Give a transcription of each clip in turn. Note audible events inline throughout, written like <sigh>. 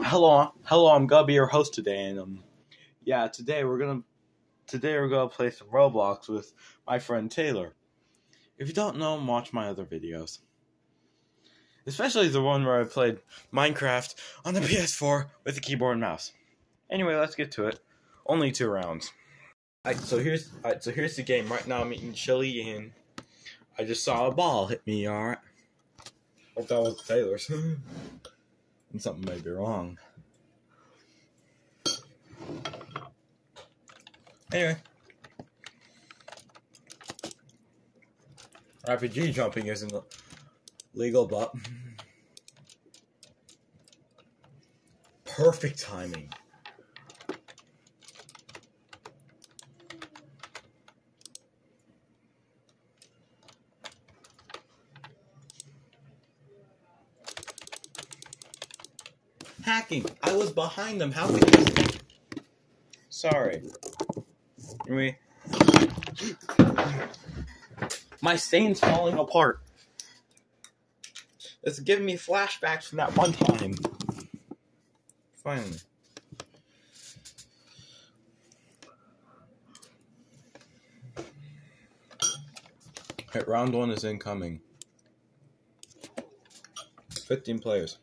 Hello, hello. I'm gonna be your host today, and um, yeah, today we're gonna today we're gonna play some Roblox with my friend Taylor. If you don't know watch my other videos, especially the one where I played Minecraft on the <laughs> PS4 with a keyboard and mouse. Anyway, let's get to it. Only two rounds. Alright, so here's so here's the game. Right now, I'm eating chili, and I just saw a ball hit me. All right. Hope that was Taylor's. <laughs> and something may be wrong. Anyway. RPG jumping isn't legal, but <laughs> perfect timing. Hacking. I was behind them. How could you? Sorry. Anyway. My stain's falling apart. It's giving me flashbacks from that one time. Finally. Alright, round one is incoming. 15 players.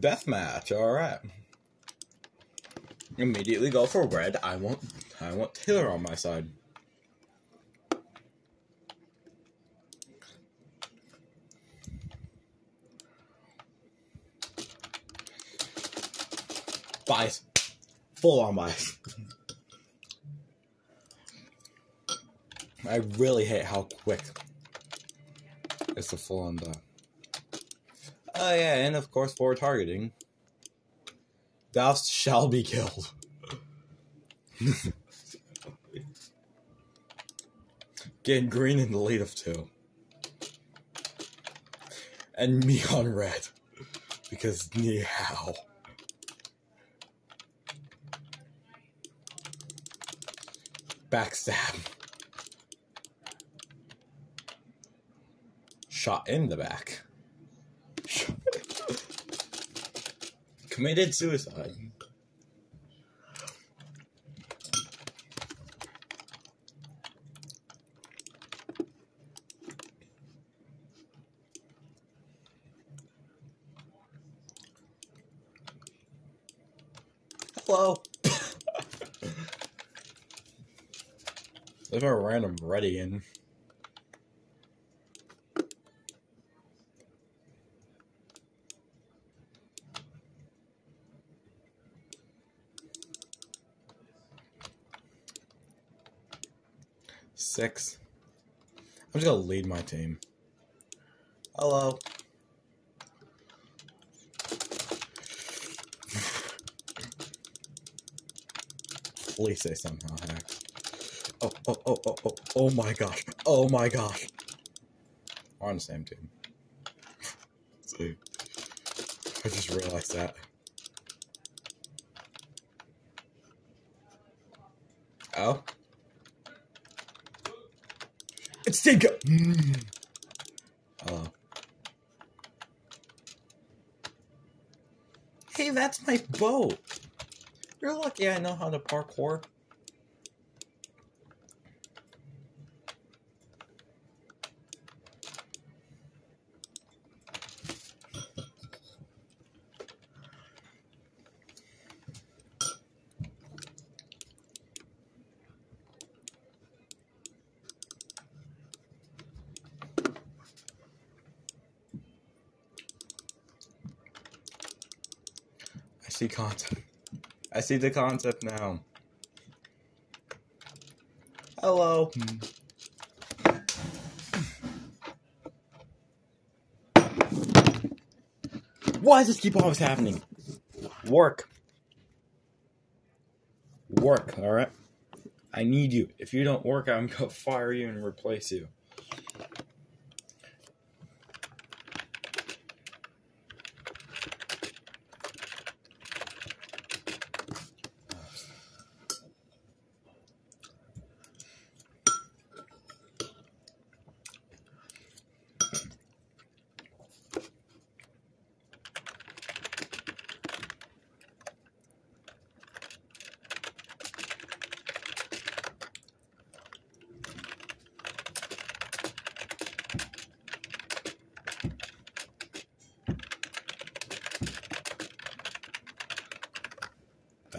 Deathmatch, alright. Immediately go for red. I want I want Taylor on my side. Bias. Full on bias. I really hate how quick it's a full on die. Oh yeah, and of course for targeting. Thou shall be killed. <laughs> Getting green in the lead of two. And me on red. Because ni. Backstab. Shot in the back. Committed suicide. Hello. There's a random ready in. Six. I'm just gonna lead my team. Hello. Please say somehow hacks. Oh, oh, oh, oh, oh, oh my gosh. Oh my gosh. We're on the same team. <laughs> See. I just realized that. Oh? It's. Hello. Hey, that's my boat! You're lucky I know how to parkour. See concept. I see the concept now. Hello. Hmm. Why does this keep always happening? Work. Work, alright? I need you. If you don't work, I'm gonna fire you and replace you.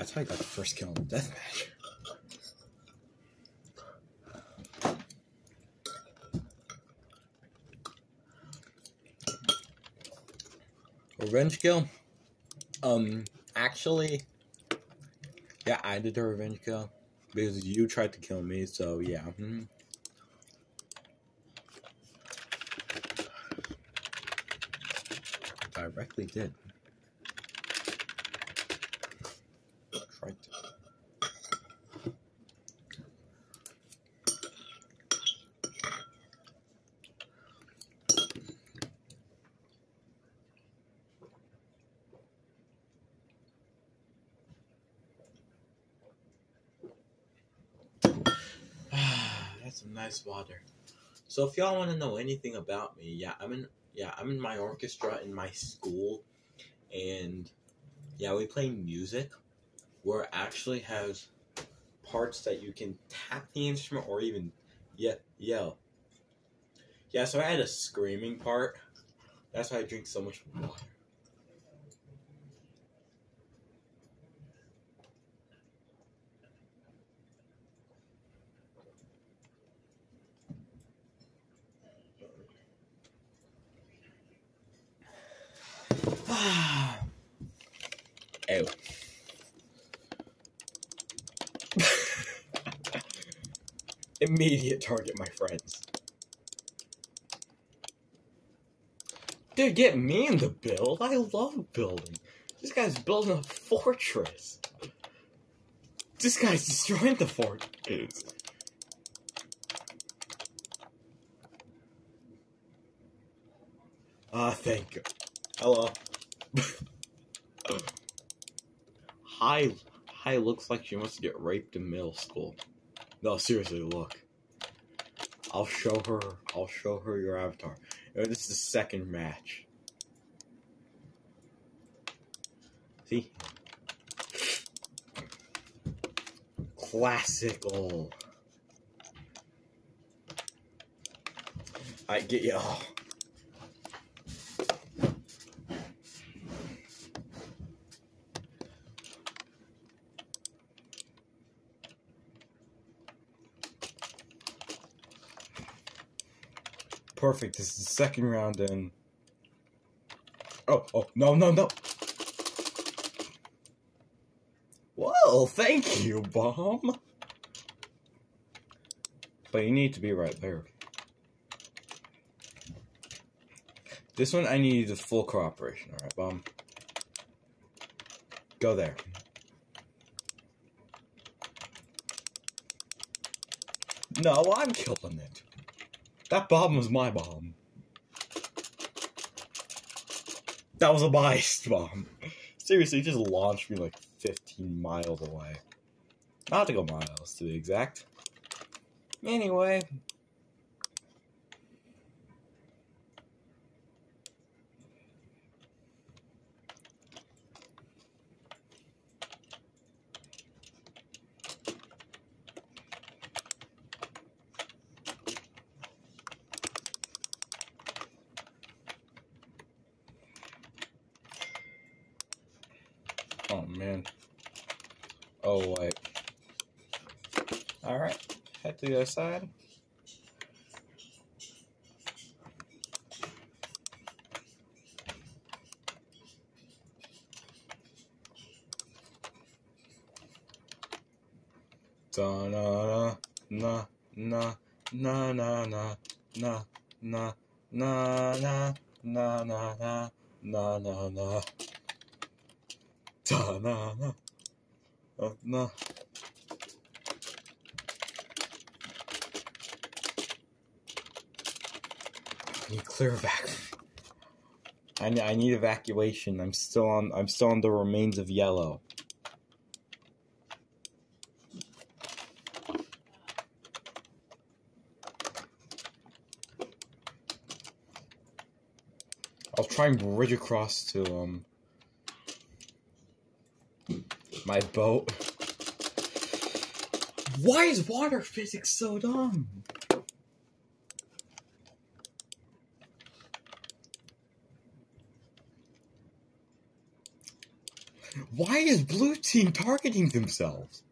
That's how I got the first kill in the deathmatch. Revenge kill? Um, actually, yeah, I did the revenge kill because you tried to kill me, so yeah. hmm Directly did. Tried to. That's some nice water. So if y'all want to know anything about me, yeah, I'm in yeah, I'm in my orchestra in my school and yeah, we play music where it actually has parts that you can tap the instrument or even yeah, yell. Yeah, so I had a screaming part. That's why I drink so much water. <sighs> Ew. <laughs> Immediate target, my friends. Dude, get me in the build. I love building. This guy's building a fortress. This guy's destroying the fortress. Ah, thank you. Hello. <coughs> Hi, Hi looks like she wants to get raped in middle school. No, seriously, look. I'll show her. I'll show her your avatar. This is the second match. See? Classical. I get you. Oh. Perfect. This is the second round and Oh, oh, no, no, no. Well, thank you, Bomb. But you need to be right there. This one, I need the full cooperation, alright, Bomb? Go there. No, I'm killing it. That bomb was my bomb. That was a biased bomb. Seriously, it just launched me like 15 miles away. Not to go miles, to be exact. Anyway. Oh man. Oh wait. Alright. Head to the other side. Da na na na na na na na na na na na na na na na na na na uh, na I need clear back. I I need evacuation. I'm still on. I'm still on the remains of yellow. I'll try and bridge across to um my boat. Why is water physics so dumb? Why is blue team targeting themselves?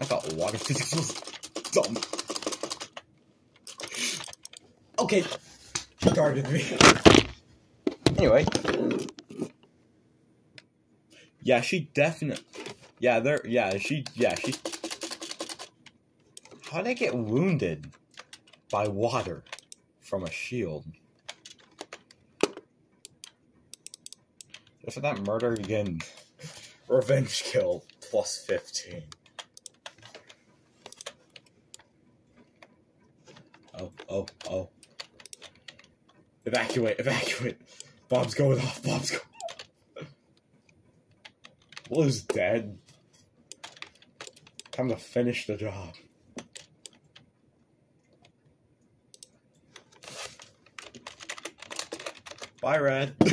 I thought water physics was dumb. Okay, she targeted me. Anyway. Yeah, she definitely. Yeah, there. Yeah, she. Yeah, she. How did I get wounded by water from a shield? Just for that murder again. Revenge kill plus 15. Oh, oh, oh. Evacuate, evacuate. Bob's going off, Bob's going Blue's dead. Time to finish the job. Bye, Red. <coughs>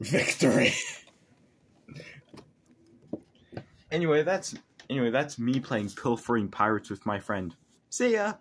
Victory. Anyway, that's anyway, that's me playing pilfering pirates with my friend. See ya.